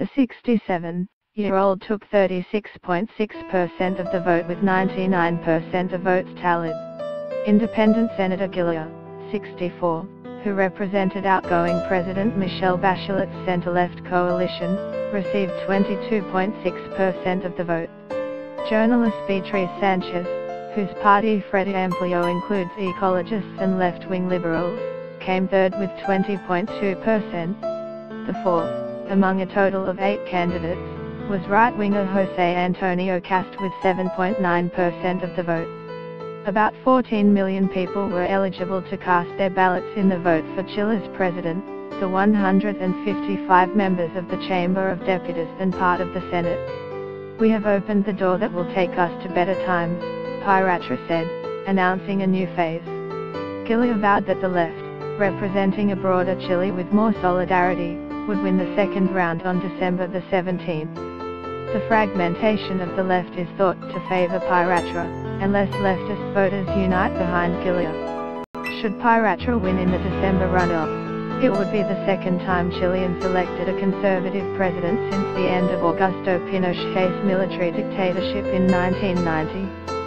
The 67-year-old took 36.6% of the vote with 99% of votes tallied. Independent Senator Guillier, 64, who represented outgoing President Michelle Bachelet's centre-left coalition, received 22.6% of the vote. Journalist Beatriz Sanchez, whose party Frente Amplio includes ecologists and left-wing liberals, came third with 20.2%. The fourth, among a total of eight candidates, was right-winger Jose Antonio Cast with 7.9% of the vote. About 14 million people were eligible to cast their ballots in the vote for Chile's president, the 155 members of the Chamber of Deputies and part of the Senate. We have opened the door that will take us to better times, Pinera said, announcing a new phase. Guillier vowed that the left, representing a broader Chile with more solidarity, would win the second round on December the 17th. The fragmentation of the left is thought to favor Pinera, unless leftist voters unite behind Guillier. Should Pinera win in the December runoff, it would be the second time Chileans elected a conservative president since the end of Augusto Pinochet's military dictatorship in 1990.